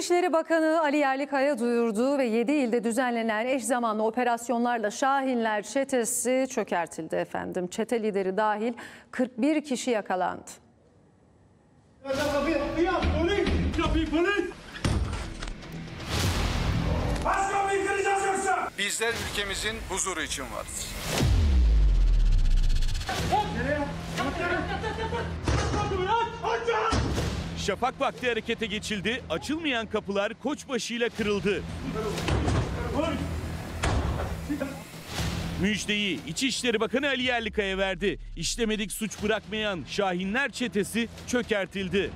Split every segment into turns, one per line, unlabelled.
İçişleri Bakanı Ali Yerlikaya duyurdu ve 7 ilde düzenlenen eş zamanlı operasyonlarla Şahinler çetesi çökertildi efendim. Çete lideri dahil 41 kişi yakalandı.
Bizler ülkemizin huzuru için varız.
Şafak vakti harekete geçildi. Açılmayan kapılar koçbaşıyla kırıldı. Müjdeyi İçişleri Bakanı Ali Yerlikaya verdi. İşlemedik suç bırakmayan Şahinler çetesi çökertildi.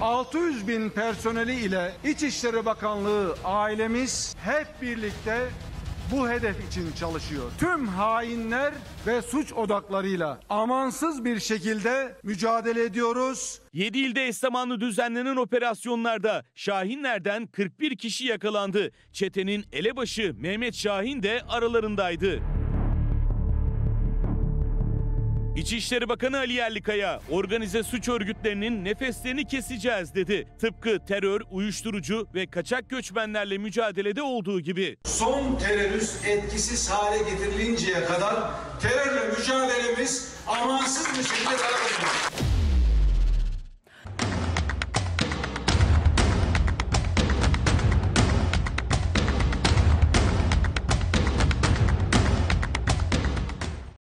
600 bin personeli ile İçişleri Bakanlığı ailemiz hep birlikte bu hedef için çalışıyor. Tüm hainler ve suç odaklarıyla amansız bir şekilde mücadele ediyoruz.
7 ilde eş zamanlı düzenlenen operasyonlarda Şahinlerden 41 kişi yakalandı. Çetenin elebaşı Mehmet Şahin de aralarındaydı. İçişleri Bakanı Ali Yerlikaya organize suç örgütlerinin nefeslerini keseceğiz dedi. Tıpkı terör, uyuşturucu ve kaçak göçmenlerle mücadelede olduğu gibi.
son terörist etkisiz hale getirilinceye kadar terörle mücadelemiz amansız bir şekilde.